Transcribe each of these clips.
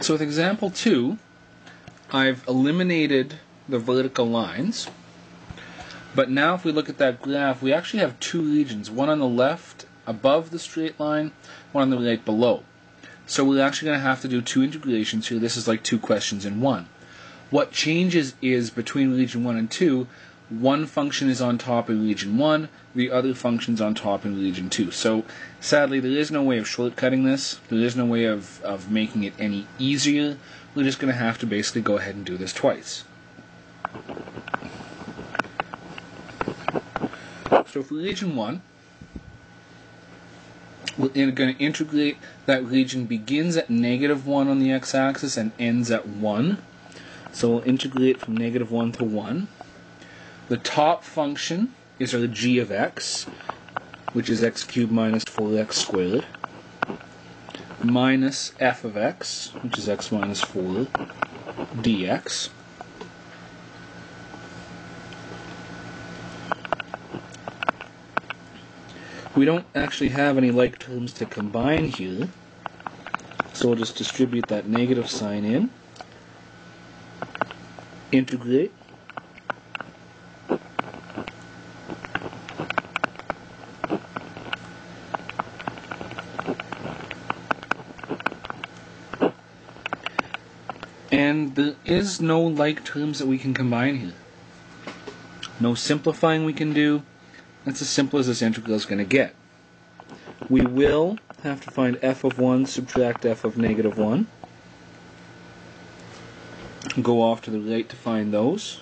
So with example 2, I've eliminated the vertical lines. But now if we look at that graph, we actually have two regions, one on the left above the straight line, one on the right below. So we're actually going to have to do two integrations here. This is like two questions in one. What changes is between region 1 and 2, one function is on top in region 1, the other function's on top in region 2. So sadly, there is no way of shortcutting this. There is no way of, of making it any easier. We're just going to have to basically go ahead and do this twice. So for region 1, we're going to integrate that region begins at negative 1 on the x-axis and ends at 1. So we'll integrate from negative 1 to 1. The top function is our g of x, which is x cubed minus 4x squared, minus f of x, which is x minus 4 dx. We don't actually have any like terms to combine here, so we'll just distribute that negative sign in, integrate, And there is no like terms that we can combine here. No simplifying we can do. That's as simple as this integral is going to get. We will have to find f of 1, subtract f of negative 1. Go off to the right to find those.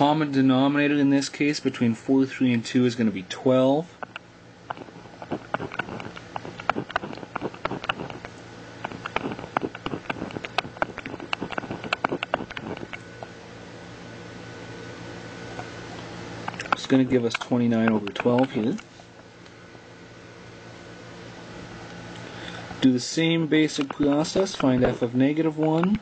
Common denominator in this case between 4, 3, and 2 is going to be 12. It's going to give us 29 over 12 here. Do the same basic process, find f of negative 1.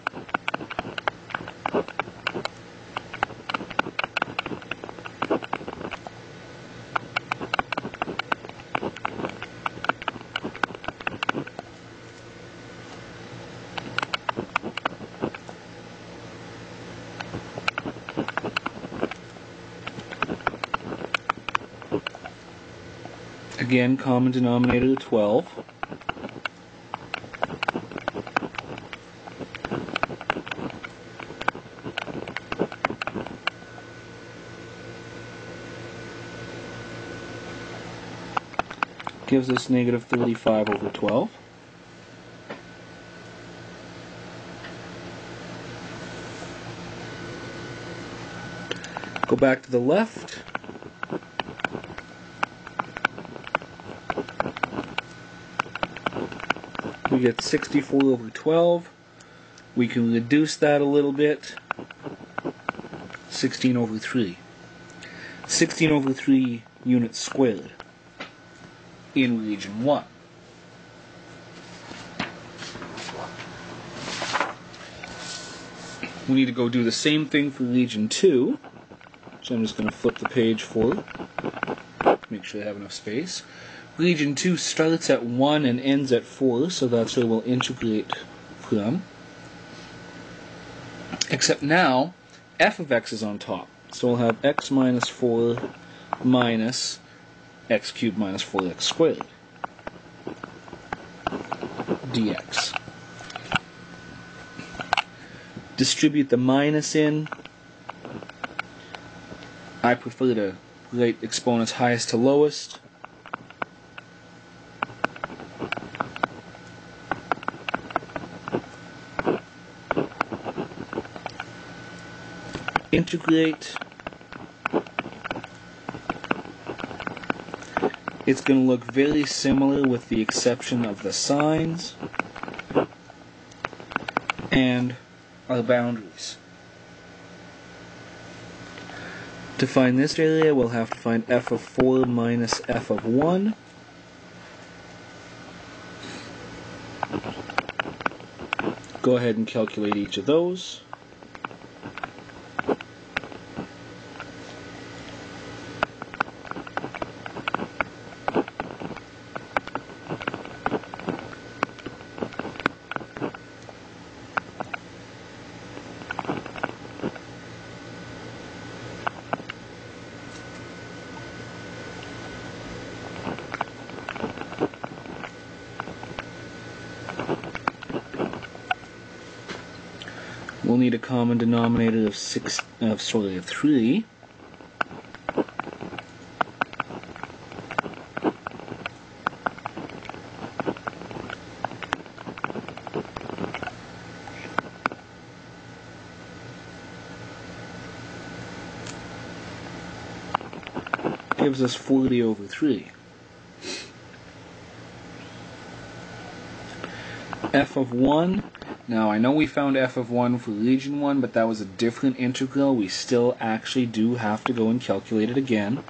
Again, common denominator 12. Gives us negative 35 over 12. Go back to the left. We get 64 over 12. We can reduce that a little bit. 16 over 3. 16 over 3 units squared in region 1. We need to go do the same thing for region 2. So I'm just going to flip the page forward. Make sure I have enough space. Region 2 starts at 1 and ends at 4, so that's where we'll integrate from. Except now, f of x is on top. So we'll have x minus 4 minus x cubed minus 4x squared dx. Distribute the minus in. I prefer to write exponents highest to lowest. integrate. It's going to look very similar with the exception of the signs and our boundaries. To find this area, we'll have to find f of 4 minus f of 1. Go ahead and calculate each of those. Need a common denominator of six, of sorry, of three. Gives us 40 over 3. f of 1 now, I know we found f of 1 for region 1, but that was a different integral. We still actually do have to go and calculate it again.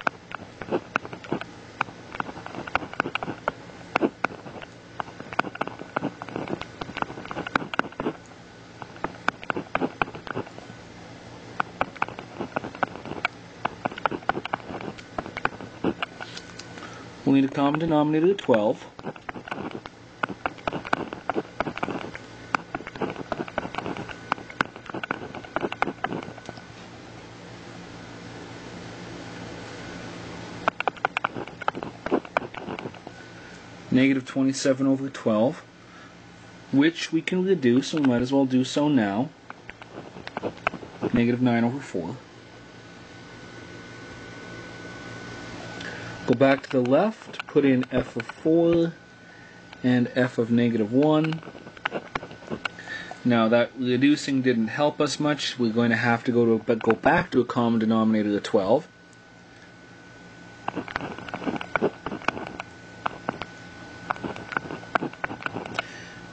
We'll need a common denominator of 12. Negative 27 over 12, which we can reduce, so we might as well do so now. Negative 9 over 4. Go back to the left, put in f of 4 and f of negative 1. Now that reducing didn't help us much, we're going to have to go to but go back to a common denominator of 12.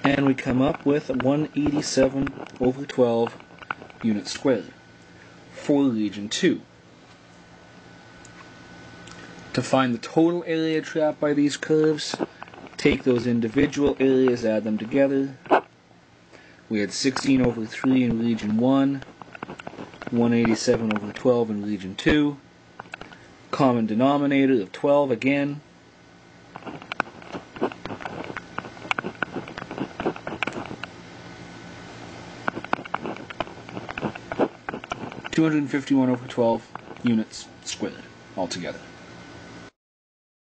And we come up with 187 over 12 units squared for region 2. To find the total area trapped by these curves, take those individual areas, add them together. We had 16 over 3 in region 1, 187 over 12 in region 2, common denominator of 12 again, 251 over 12 units squared altogether.